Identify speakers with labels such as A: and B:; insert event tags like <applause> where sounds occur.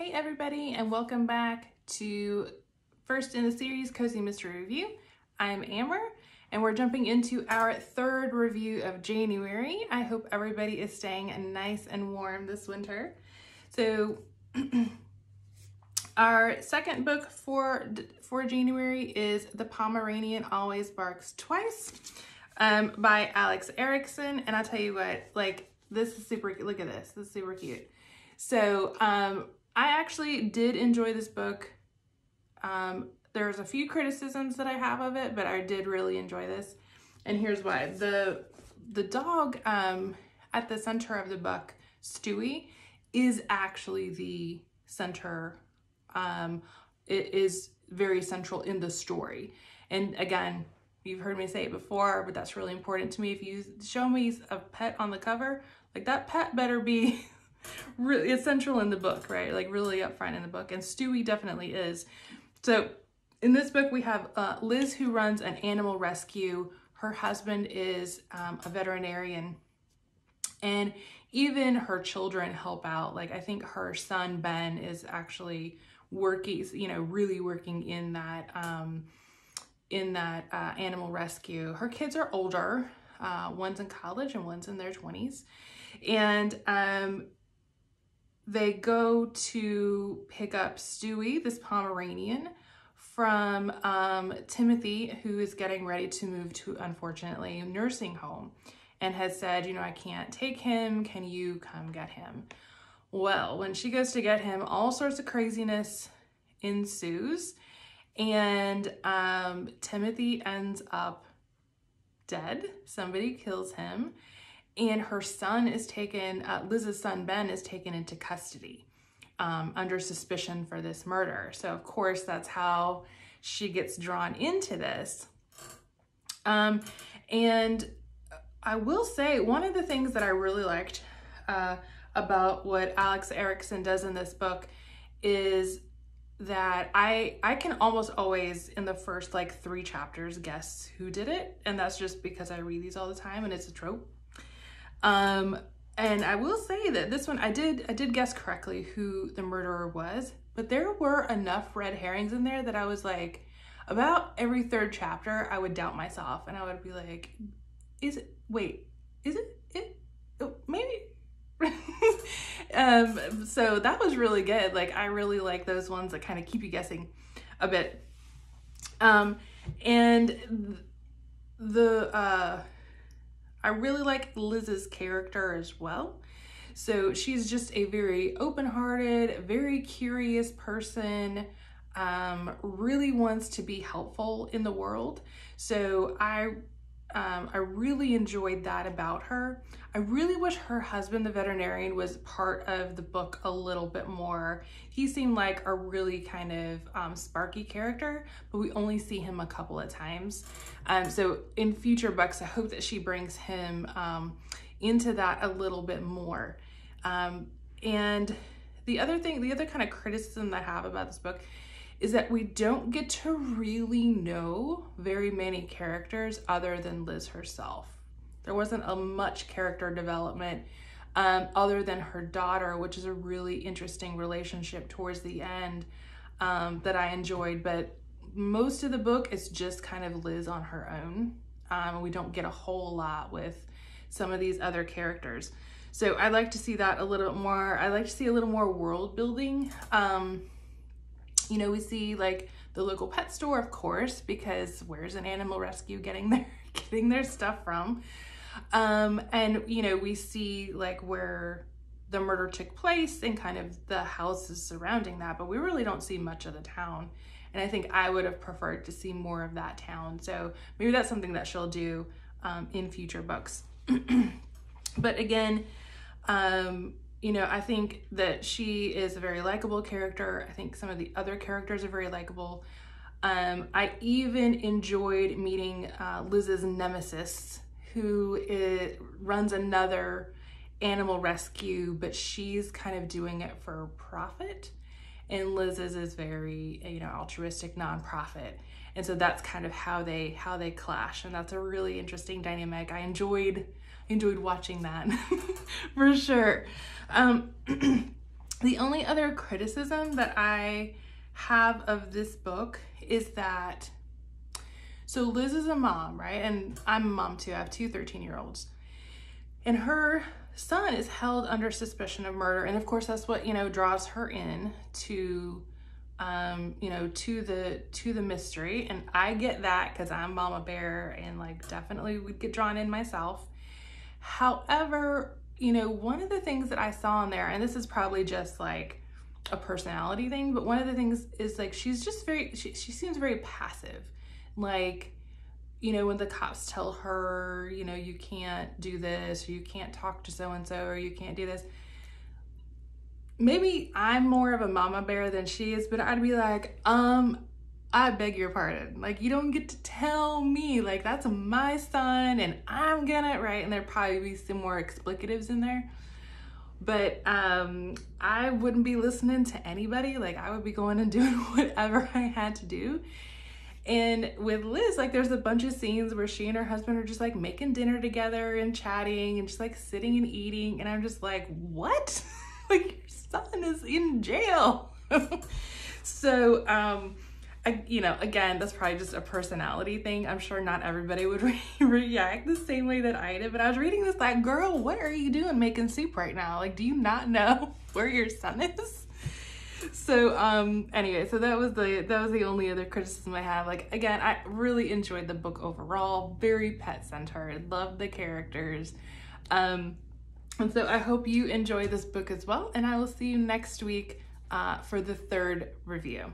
A: Hey everybody and welcome back to first in the series Cozy Mystery Review. I'm Amber and we're jumping into our third review of January. I hope everybody is staying nice and warm this winter. So <clears throat> our second book for for January is The Pomeranian Always Barks Twice um, by Alex Erickson. And I'll tell you what, like this is super, look at this, this is super cute. So um, I actually did enjoy this book. Um, there's a few criticisms that I have of it, but I did really enjoy this. And here's why. The the dog um, at the center of the book, Stewie, is actually the center. Um, it is very central in the story. And again, you've heard me say it before, but that's really important to me. If you show me a pet on the cover, like that pet better be <laughs> really essential in the book, right? Like really upfront in the book. And Stewie definitely is. So in this book, we have uh, Liz who runs an animal rescue. Her husband is um, a veterinarian. And even her children help out. Like I think her son, Ben, is actually working, you know, really working in that, um, in that uh, animal rescue. Her kids are older. Uh, one's in college and one's in their 20s. And um, they go to pick up Stewie, this Pomeranian, from um, Timothy, who is getting ready to move to, unfortunately, nursing home and has said, you know, I can't take him. Can you come get him? Well, when she goes to get him, all sorts of craziness ensues and um, Timothy ends up dead. Somebody kills him and her son is taken, uh, Liz's son Ben is taken into custody um, under suspicion for this murder. So of course that's how she gets drawn into this. Um, and I will say one of the things that I really liked uh, about what Alex Erickson does in this book is that I I can almost always in the first like three chapters guess who did it and that's just because I read these all the time and it's a trope um, and I will say that this one, I did, I did guess correctly who the murderer was, but there were enough red herrings in there that I was like, about every third chapter, I would doubt myself and I would be like, is it, wait, is it, it, oh, maybe, <laughs> um, so that was really good. Like, I really like those ones that kind of keep you guessing a bit. Um, and the, uh, I really like Liz's character as well. So she's just a very open-hearted, very curious person, um, really wants to be helpful in the world. So I um, I really enjoyed that about her. I really wish her husband, the veterinarian, was part of the book a little bit more. He seemed like a really kind of um, sparky character, but we only see him a couple of times. Um, so in future books, I hope that she brings him um, into that a little bit more. Um, and the other thing, the other kind of criticism that I have about this book is that we don't get to really know very many characters other than Liz herself. There wasn't a much character development um, other than her daughter, which is a really interesting relationship towards the end um, that I enjoyed. But most of the book is just kind of Liz on her own. Um, we don't get a whole lot with some of these other characters. So I'd like to see that a little bit more. I'd like to see a little more world building. Um, you know, we see like the local pet store, of course, because where's an animal rescue getting their <laughs> getting their stuff from? Um, and you know, we see like where the murder took place and kind of the houses surrounding that, but we really don't see much of the town. And I think I would have preferred to see more of that town. So maybe that's something that she'll do um, in future books. <clears throat> but again, um, you know, I think that she is a very likable character. I think some of the other characters are very likable. Um, I even enjoyed meeting uh, Liz's nemesis, who is, runs another animal rescue, but she's kind of doing it for profit. And Liz's is very, you know, altruistic nonprofit. And so that's kind of how they how they clash. And that's a really interesting dynamic. I enjoyed enjoyed watching that <laughs> for sure. Um, <clears throat> the only other criticism that I have of this book is that so Liz is a mom, right? And I'm a mom too. I have two 13 year olds. And her son is held under suspicion of murder. And of course, that's what, you know, draws her in to, um, you know, to the, to the mystery. And I get that because I'm mama bear and like definitely would get drawn in myself. However, you know, one of the things that I saw in there, and this is probably just like a personality thing, but one of the things is like she's just very, she, she seems very passive like you know when the cops tell her you know you can't do this or you can't talk to so and so or you can't do this maybe i'm more of a mama bear than she is but i'd be like um i beg your pardon. Like you don't get to tell me. Like that's my son and i'm gonna right? And there'd probably be some more explicatives in there. But um i wouldn't be listening to anybody. Like i would be going and <laughs> doing whatever i had to do and with Liz, like there's a bunch of scenes where she and her husband are just like making dinner together and chatting and just like sitting and eating. And I'm just like, what? <laughs> like your son is in jail. <laughs> so, um, I, you know, again, that's probably just a personality thing. I'm sure not everybody would <laughs> re- react the same way that I did. But I was reading this, like, girl, what are you doing making soup right now? Like, do you not know where your son is? So um anyway so that was the that was the only other criticism i have. Like again i really enjoyed the book overall. Very pet centered loved the characters. Um and so i hope you enjoy this book as well and i will see you next week uh, for the third review